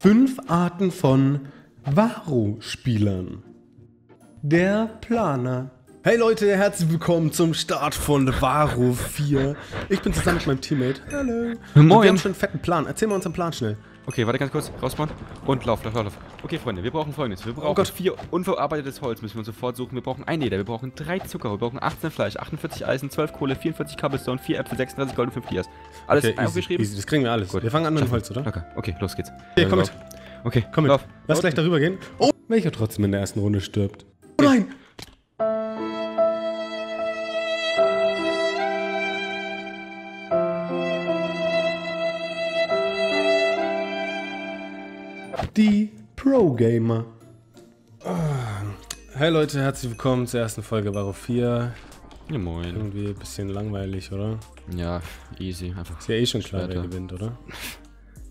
Fünf Arten von Varo-Spielern. Der Planer. Hey Leute, herzlich willkommen zum Start von Varo 4. Ich bin zusammen mit meinem Teammate. Hallo. Und Moin. wir haben schon einen fetten Plan. Erzähl mal unseren Plan schnell. Okay, warte ganz kurz. Rausbauen. Und lauf, lauf, lauf, lauf. Okay, Freunde, wir brauchen folgendes. Wir brauchen Gott. vier unverarbeitetes Holz, müssen wir uns sofort suchen. Wir brauchen ein Leder, wir brauchen drei Zucker, wir brauchen 18 Fleisch, 48 Eisen, 12 Kohle, 44 Cobblestone, 4 Äpfel, 36 Gold und 5 Dias. Alles easy, aufgeschrieben? easy, das kriegen wir alles. Gut. Wir fangen an mit dem Holz, oder? Locker. Okay, los geht's. Okay, komm mit. Okay, Komm mit. lauf. Lass gleich darüber gehen. Oh, welcher trotzdem in der ersten Runde stirbt. Oh nein! Die Pro Gamer. Ah. Hey Leute, herzlich willkommen zur ersten Folge Varo 4. Ja, moin. Irgendwie ein bisschen langweilig, oder? Ja, easy. Einfach. Ist ja eh schon klar, wer gewinnt, oder?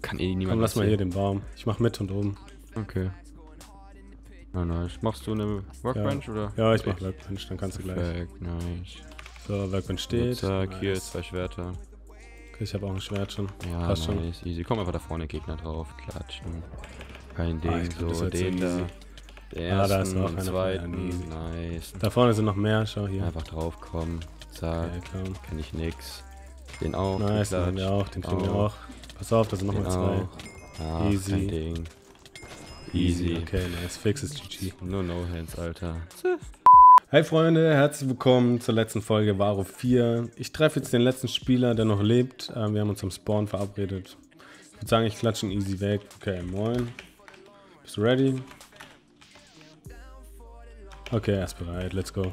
Kann eh niemand Komm, lass mal hier den Baum. Ich mach mit und oben. Okay. Na, nice. Machst du eine Workbench oder? Ja, ich mach Workbench, dann kannst du gleich. Perfekt, nice. So, Workbench steht. Zack, hier Nice. zwei Schwerter. Okay, ich habe auch ein Schwert schon. Ja, Passt schon. nice, easy. Komm einfach da vorne, Gegner drauf, klatschen. Kein Ding, Ah, ich glaub, so, so den easy. da. Den Ah, da ist ersten noch einer zweiten, nice. Da vorne sind noch mehr, schau hier. Einfach draufkommen, zack, Okay, kenn ich nix. Den auch, Nice, den haben wir auch, den kriegen wir Auch. Pass auf, da sind nochmal zwei. Ach, Easy. kein Ding. Easy. Okay, nice. Fix ist GG. Nur No-Hands, Alter. Hi Freunde, herzlich willkommen zur letzten Folge Varo 4. Ich treffe jetzt den letzten Spieler, der noch lebt. Ähm, wir haben uns zum Spawn verabredet. Ich würde sagen, ich klatsche ihn easy weg. Okay, moin. Du ready? Okay, er ist bereit. Let's go.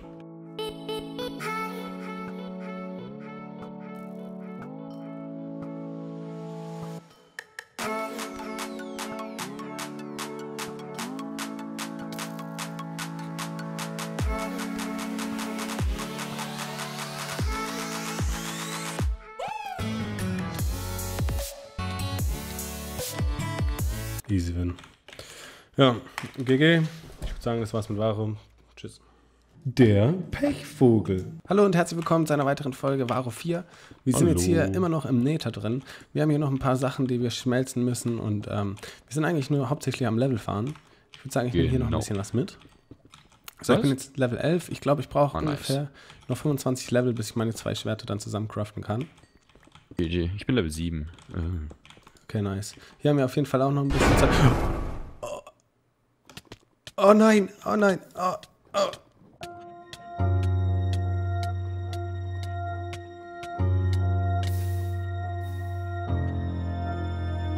Easy win. Ja, GG. Ich würde sagen, das war's mit Varo. Tschüss. Der Pechvogel. Hallo und herzlich willkommen zu einer weiteren Folge Varo 4. Wir sind Hallo. jetzt hier immer noch im Nether drin. Wir haben hier noch ein paar Sachen, die wir schmelzen müssen und ähm, wir sind eigentlich nur hauptsächlich am Level fahren. Ich würde sagen, ich nehme hier noch ein Genau. bisschen was mit. So, ich Was? bin jetzt Level 11. Ich glaube, ich brauche nice. ungefähr noch 25 Level, bis ich meine zwei Schwerter dann zusammen craften kann. GG. Ich bin Level 7. Äh, Okay, nice. Hier haben wir auf jeden Fall auch noch ein bisschen Zeit. Oh, nein, oh nein, oh, oh.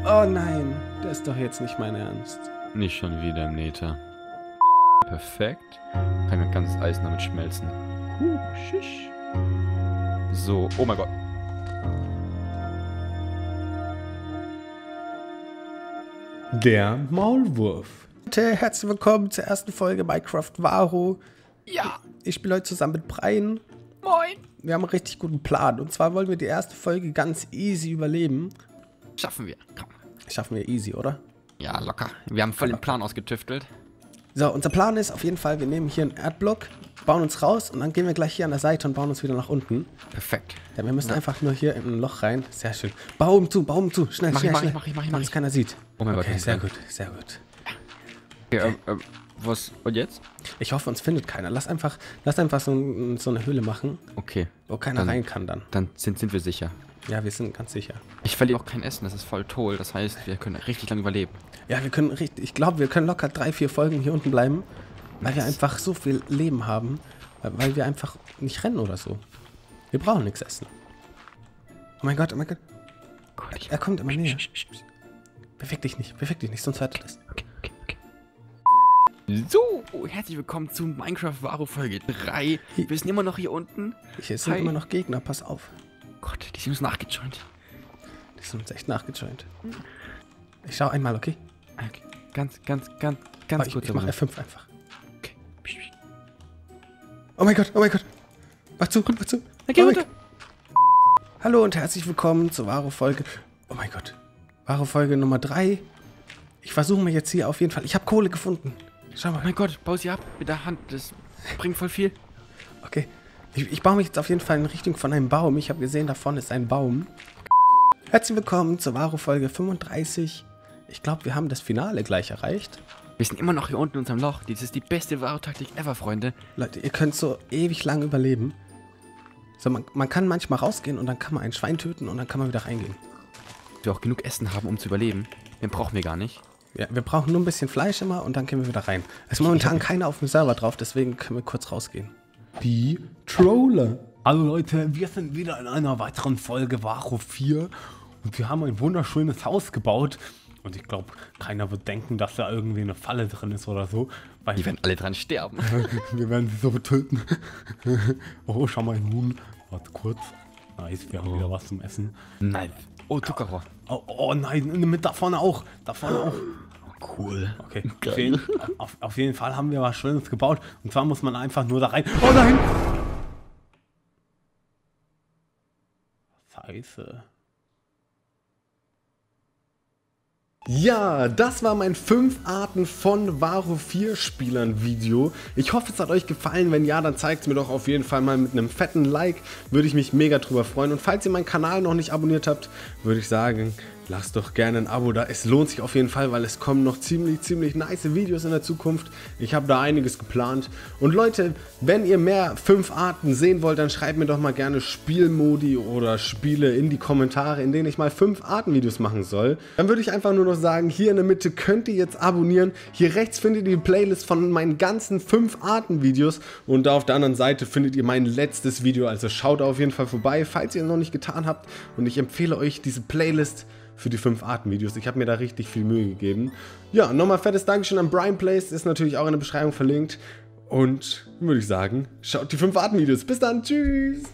Oh nein, das ist doch jetzt nicht mein Ernst. Nicht schon wieder im Nether. Perfekt. Kann mein ganzes Eisen damit schmelzen. Huh, shish. So, oh mein Gott. Der Maulwurf. Leute, herzlich willkommen zur ersten Folge Minecraft Varo. Ja, Ich spiele heute zusammen mit Brian. moin. Wir haben einen richtig guten Plan. Und zwar wollen wir die erste Folge ganz easy überleben. Schaffen wir. Komm. Schaffen wir easy, oder? Ja, locker. Wir haben voll den Plan ausgetüftelt. So, unser Plan ist auf jeden Fall, wir nehmen hier einen Erdblock, bauen uns raus und dann gehen wir gleich hier an der Seite und bauen uns wieder nach unten. Perfekt. Ja, wir müssen einfach nur hier in ein Loch rein. Sehr schön. Baum zu, Baum zu. Schnell, Mach ich, schnell, mach ich, schnell. mach ich, mach ich, mach ich. keiner sieht. Oh mein Gott, Okay, ich sehr bin gut, sehr gut. Okay, ähm, ähm, was? Und jetzt? Ich hoffe, uns findet keiner. Lass einfach, lass einfach so, so eine Höhle machen, Okay. wo keiner Dann- rein kann dann. Dann sind, sind wir sicher. Ja, wir sind ganz sicher. Ich verliere auch kein Essen, das ist voll toll. Das heißt, wir können richtig lange überleben. Ja, wir können richtig, ich glaube, wir können locker drei, vier Folgen hier unten bleiben, weil wir einfach so viel Leben haben, weil- wir einfach nicht rennen oder so. Wir brauchen nichts essen. Oh mein Gott, oh mein Gott. Gut, ich Er kommt immer näher. Beweg dich nicht, beweg dich nicht, sonst hört er das. Okay. So, herzlich willkommen zu Minecraft Varo Folge 3. Wir sind immer noch hier unten. Hier sind Hi. immer noch Gegner, pass auf. Gott, die sind uns nachgejoint. Die sind uns echt nachgejoint. Ich schau einmal, okay? Okay. Ganz, ganz, ganz, Oh, ganz ich kurz. ich mach aber- F5 einfach. Okay. Oh mein Gott, oh mein Gott. Mach zu, mach zu. Na, geh Oh runter. Hallo und herzlich willkommen zur Varo-Folge. Oh mein Gott. Varo-Folge Nummer 3. Ich versuche mich jetzt hier auf jeden Fall. Ich habe Kohle gefunden. Schau mal. mein Gott, bau sie ab mit der Hand. Das bringt voll viel. Okay. Ich, ich baue mich jetzt auf jeden Fall in Richtung von einem Baum. Ich habe gesehen, da vorne ist ein Baum. Herzlich willkommen zur Varo Folge 35. Ich glaube, wir haben das Finale gleich erreicht. Wir sind immer noch hier unten in unserem Loch. Das ist die beste Varo-Taktik ever, Freunde. Leute, ihr könnt so ewig lang überleben. So, man, man kann manchmal rausgehen und dann kann man ein Schwein töten und dann kann man wieder reingehen. Wir auch genug Essen haben, um zu überleben. Den brauchen wir gar nicht. Ja, wir brauchen nur ein bisschen Fleisch immer und dann können wir wieder rein. Es ist momentan keiner auf dem Server drauf, deswegen können wir kurz rausgehen. Die Troller. Hallo Leute, wir sind wieder in einer weiteren Folge Varo 4 und wir haben ein wunderschönes Haus gebaut. Und ich glaube, keiner wird denken, dass da irgendwie eine Falle drin ist oder so. Weil Die werden alle dran sterben. wir werden sie so töten. oh, schau mal, ein Huhn. Warte kurz. Nice, wir haben wieder was zum Essen. Nein. Oh, Zuckerrohr. Oh, oh nein, mit da vorne auch. Da vorne auch. Cool. Okay, auf jeden, auf, auf jeden Fall haben wir was Schönes gebaut. Und zwar muss man einfach nur da rein. Oh nein! Scheiße. Ja, das war mein 5 Arten von Varo 4 Spielern Video. Ich hoffe, es hat euch gefallen. Wenn ja, dann zeigt es mir doch auf jeden Fall mal mit einem fetten Like. Würde ich mich mega drüber freuen. Und falls ihr meinen Kanal noch nicht abonniert habt, würde ich sagen, lasst doch gerne ein Abo da. Es lohnt sich auf jeden Fall, weil es kommen noch ziemlich, ziemlich nice Videos in der Zukunft. Ich habe da einiges geplant. Und Leute, wenn ihr mehr 5 Arten sehen wollt, dann schreibt mir doch mal gerne Spielmodi oder Spiele in die Kommentare, in denen ich mal 5 Arten Videos machen soll. Dann würde ich einfach nur noch sagen, hier in der Mitte könnt ihr jetzt abonnieren. Hier rechts findet ihr die Playlist von meinen ganzen 5 Arten Videos. Und da auf der anderen Seite findet ihr mein letztes Video. Also schaut auf jeden Fall vorbei, falls ihr es noch nicht getan habt. Und ich empfehle euch diese Playlist für die 5 Arten Videos. Ich habe mir da richtig viel Mühe gegeben. Ja, nochmal fettes Dankeschön an Brian Place, ist natürlich auch in der Beschreibung verlinkt. Und würde ich sagen, schaut die 5 Arten Videos. Bis dann, tschüss!